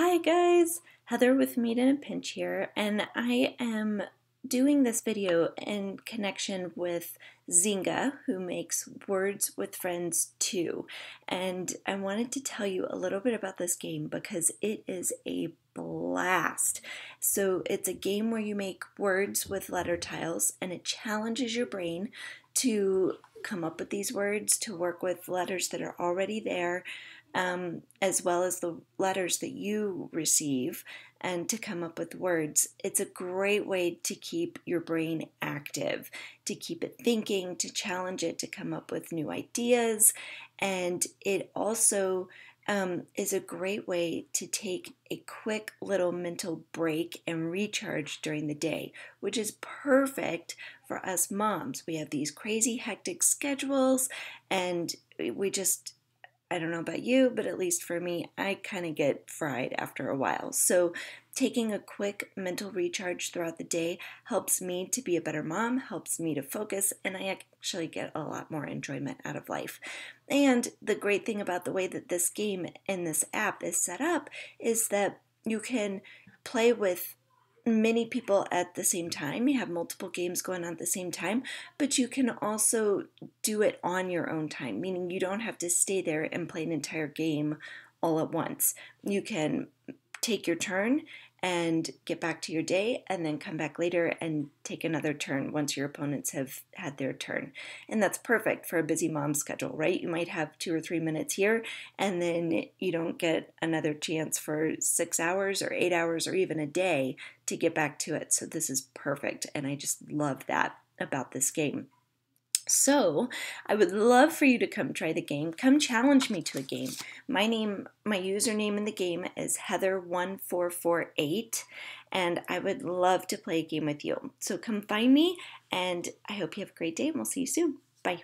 Hi guys, Heather with Meet in a Pinch here, and I am doing this video in connection with Zynga, who makes Words with Friends 2. And I wanted to tell you a little bit about this game because it is a blast. So it's a game where you make words with letter tiles and it challenges your brain to come up with these words, to work with letters that are already there um, as well as the letters that you receive, and to come up with words. It's a great way to keep your brain active, to keep it thinking, to challenge it, to come up with new ideas. And it also um, is a great way to take a quick little mental break and recharge during the day, which is perfect for us moms. We have these crazy, hectic schedules, and we just I don't know about you, but at least for me, I kind of get fried after a while. So, taking a quick mental recharge throughout the day helps me to be a better mom, helps me to focus, and I actually get a lot more enjoyment out of life. And the great thing about the way that this game and this app is set up is that you can play with many people at the same time. You have multiple games going on at the same time, but you can also do it on your own time, meaning you don't have to stay there and play an entire game all at once. You can take your turn and get back to your day and then come back later and take another turn once your opponents have had their turn. And that's perfect for a busy mom schedule, right? You might have two or three minutes here and then you don't get another chance for six hours or eight hours or even a day to get back to it. So this is perfect. And I just love that about this game. So, I would love for you to come try the game. Come challenge me to a game. My name, my username in the game is Heather1448, and I would love to play a game with you. So, come find me, and I hope you have a great day, and we'll see you soon. Bye.